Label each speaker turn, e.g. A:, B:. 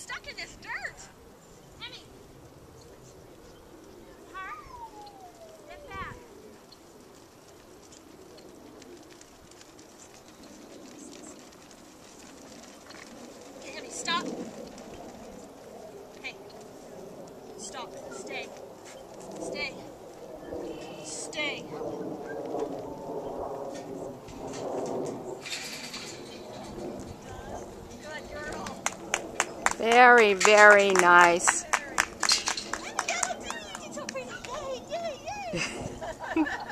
A: stuck in this
B: dirt.
C: Emmy.
B: Her? Get back. Emmy, stop. Hey. Stop. Stay. Stay.
D: Very, very nice.